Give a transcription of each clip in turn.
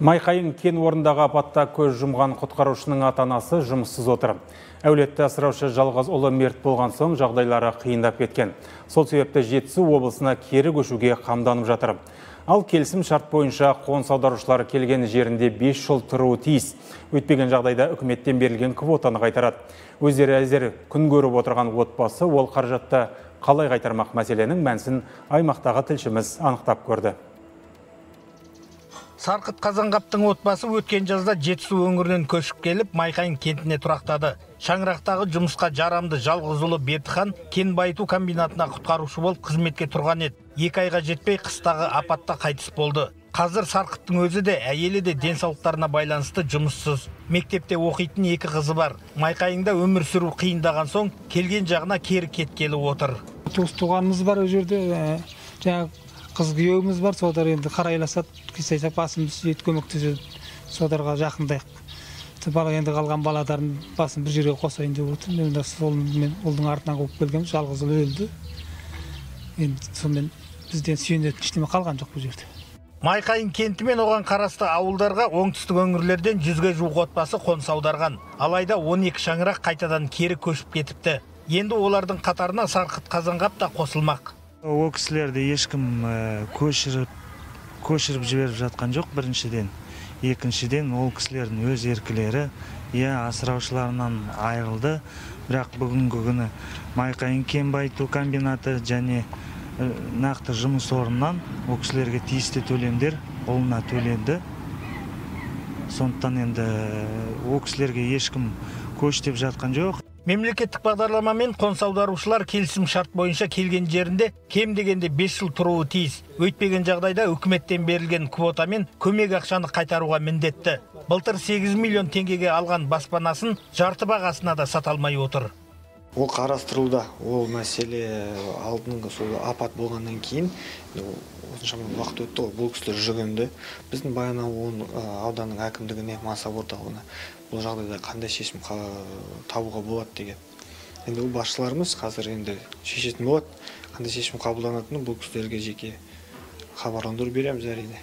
Майқайың кен орындағы апатта көз жұмған құтқарушының ата-анасы жұмыссыз отыр. Әулетті асыраушы жалғыз ұлы мерт болған соң жағдайлары қиындап кеткен. Сол себепті жетісу облысына кері көшуге қамданып жатыр. Ал келісім шарт бойынша қоныс аударушылар келген жерінде 5 жыл тұруы тиіс. Өтпеген жағдайда үкіметтен берілген квотаны қайтарады. Өздері әзір күн көріп отырған отбасы ол қаражатты қалай қайтармақ мәселенің мәнсін аймақтағы тілшіміз анықтап көрді. Сарқыт Қазанғаптың отбасы өткен жазда Жетісу өңірінен көшіп келіп, Майқайын кентіне тұрақтады. Шаңырақтағы жұмысқа жарамды жалғыз ұлы Бертіхан кен байыту комбинатына құтқарушы болып қызметке тұрған еді. Екі айға жетпей қыстағы апатта қайтыс болды. Қазір Сарқыттың өзі де, әйелі де денсаулықтарына байланысты жұмыссыз. Мектепте оқитын екі қызы бар. Майқайыңда өмір сүру қиындаған соң, келген жағына кері кеткелі отыр. туыс туғанымыз бар ол жерде жаңағы қыз күйеуіміз бар содар енді қарайласады қисайса басымыз сөйтіп көмектеседі содарға жақындайық. Бала енді қалған баладарын басын бір жерге қосайын деп отыр. Енді сол мен ұлдың артынан қуып келгем жалғыз ұл өлді. Енді сонымен бізден сүйенетін ештеме қалған жоқ бұл жерде. Майқайың кенті мен оған қарасты ауылдарға оңтүстік өңірлерден жүзге жуық отбасы қоныс аударған. Алайда 12 шаңырақ қайтадан кері көшіп кетіпті. Енді олардың қатарына сарқыт қазанғап та қосылмақ. Ол кісілерді ешкім көшіріп көшіріп жіберіп жатқан жоқ. Біріншіден. Екіншіден ол кісілердің өз еркілері иә асыраушыларынан айырылды. Бірақ бүгінгі күні майқайың кен байыту комбинаты және нақты жұмыс орнынан ол кісілерге тиісті төлемдер ұлына төленді. Сондықтан енді ол кісілерге ешкім көш деп жатқан жоқ. Мемлекеттік бағдарламамен қоныс аударушылар келісім шарт бойынша келген жерінде кем дегенде 5 жыл тұруы тиіс. Өйтпеген жағдайда үкіметтен берілген квотамен көмек ақшаны қайтаруға міндетті. Былтыр 8 миллион теңгеге алған баспанасын жарты бағасына да сата алмай отыр. Ол қарастырылуда. Ол мәселе алдыңғы сол апат болғаннан кейін осыншама уақыт өтті ғой бұл кісілер жүгінді. Біздің баянауыл ауданның әкімдігіне масап орталығына бұл жағдайда қандай шешім табуға болады деген. Енді бұл басшыларымыз қазір енді шешетін болады. Қандай шешім қабылданатынын бұл кісілерге жеке хабарландыру береміз әрине.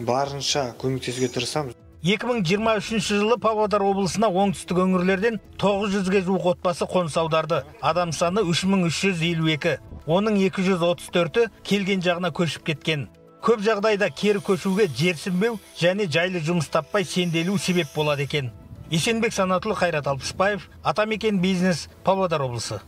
Барынша көмектесуге тырысамыз. 2023 жылы Павлодар облысына оңтүстік өңірлерден 900-ге жуық отбасы қоныс аударды. Адам саны 3352. Оның 234-і келген жағына көшіп кеткен. Көп жағдайда кері көшуге жерсінбеу және жайлы жұмыс таппай сенделу себеп болады екен. Есенбек Санатұлы Қайрат Алпысбаев, Атамекен бизнес, Павлодар облысы.